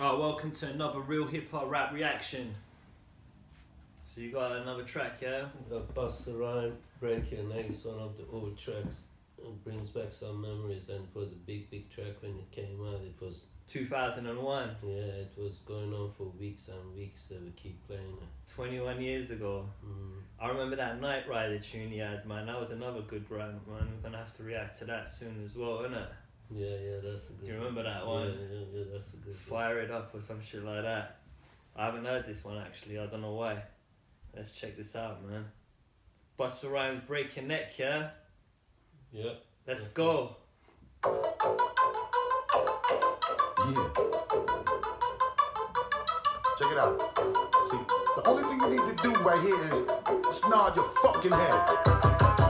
Right, welcome to another real hip hop rap reaction. So you got another track, yeah? The Busta Rhyme Break Your is one of the old tracks. It brings back some memories and it was a big, big track when it came out. It was, 2001, yeah, it was going on for weeks and weeks that we keep playing it. 21 years ago. Mm. I remember that Knight Rider tune you had, man. That was another good rhyme, man. We're gonna have to react to that soon as well, innit? Yeah, yeah, that's a good Do you remember that one? Yeah, yeah, yeah, that's a good one. Fire it up or some shit like that. I haven't heard this one actually, I don't know why. Let's check this out, man. Busta Rhymes Break Your Neck, yeah? Yeah. Let's go. Yeah. Check it out. See, the only thing you need to do right here is nod your fucking head.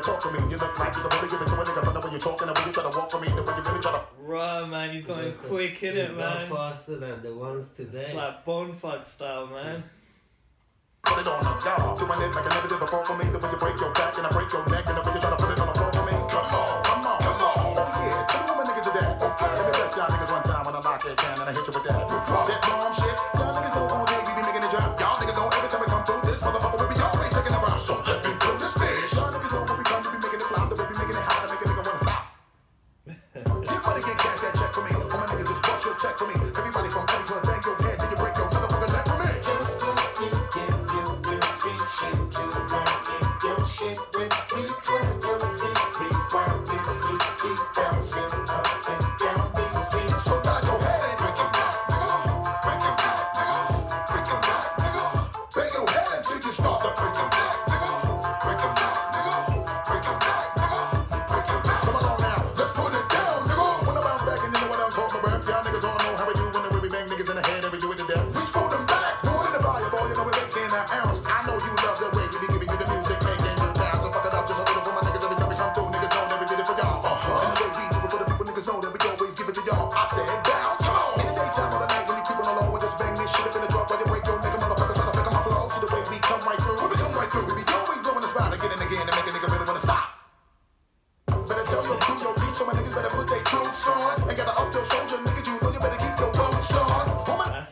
Nigga, talk to me. You look like you can really give it to a nigga, but the way you're talking, the way you try to walk for me, the way you really try to. Right, man, he's going Listen, quick, in it, not man? faster than the ones today. It's like Bone Fuck style, man. Put it on the dog. Doing it like I never did before for me. The way you break your back and I break your neck and the way you try to put it on the floor for me. Come on, come on, come on. Oh yeah, tell me what my niggas is at. Okay, let me bless y'all niggas one time when I lock that can and I hit you with that. That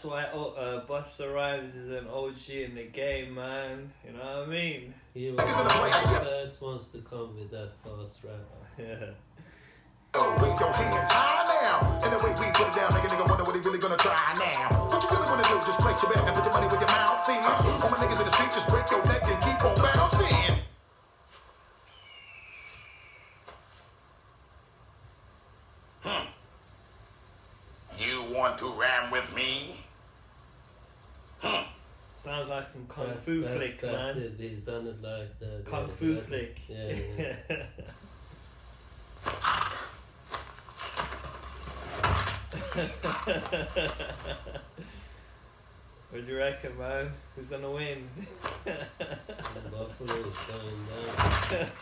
why oh, uh, Busta Rhymes is an OG in the game, man. You know what I mean? He was the one of the first ones to come with that fast rap. Yeah. Oh, wave your hands high now. And the way we put it down, make a nigga wonder what he really gonna try now. What you really wanna do? Just place your back and put your money where your mouth is. All my niggas in the street, just break your neck and keep on bouncing. You want to ram with me? Sounds like some kung That's- fu that's- flick, that's man. It. He's done it like the Kung the- fu the- flick. Yeah, yeah. what do you reckon, man? Who's gonna win? The Buffalo is going down.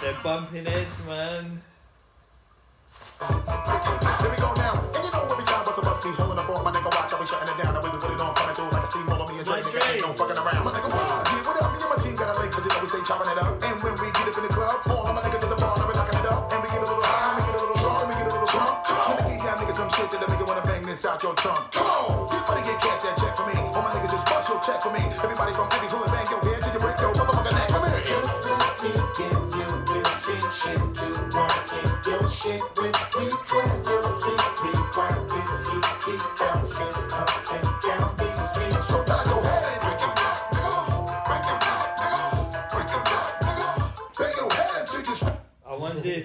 They're bumping heads, man. Here we go now. And you know every time bust a bust me holding the phone, my nigga watch, I'll be shutting it down. The way we put it on, coming through like a steamroller, me and Dre, ain't no fucking around. My nigga, what? Yeah, what up? Me and my team got a link, cause you know we stay chopping it up. And when we get up in the club, all of my niggas at the bar, now we locking it up. And we get a little high, we get a little drunk, and we get a little drunk. Let me give y'all niggas some shit that make you wanna bang this out your trunk. Come on, get money, get cash, that check for me. All my niggas just bust your check for me. Everybody from every hood, bang your head till you break your motherfucking neck. Come here. Just let me give you real street shit to run in your shit with me. Clear your secret while this heat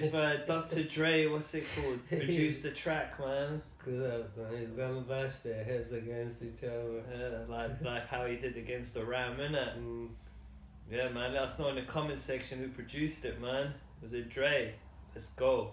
if uh, Dr. Dre, what's it called, produced the track, man. Good up, man. He's gonna bash their heads against each other. Yeah, like like how he did against the Ram, innit? Mm. Yeah, man. Let us know in the comment section who produced it, man. Was it Dre? Let's go.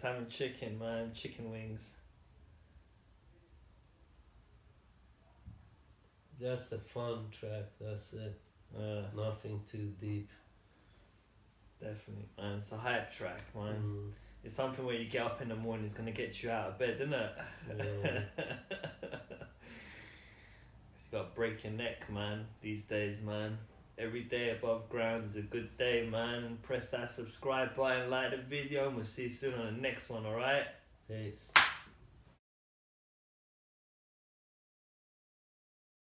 He's having chicken, man. Chicken wings. Just a fun track, that's it. Uh, Nothing too deep. definitely, man. It's a hype track, man. Mm, It's something where you get up in the morning, it's gonna get you out of bed, isn't it? yeah. you got to break your neck, man, these days, man. Every day above ground is a good day, man. Press that subscribe button, like the video, and we'll see you soon on the next one, alright? Peace.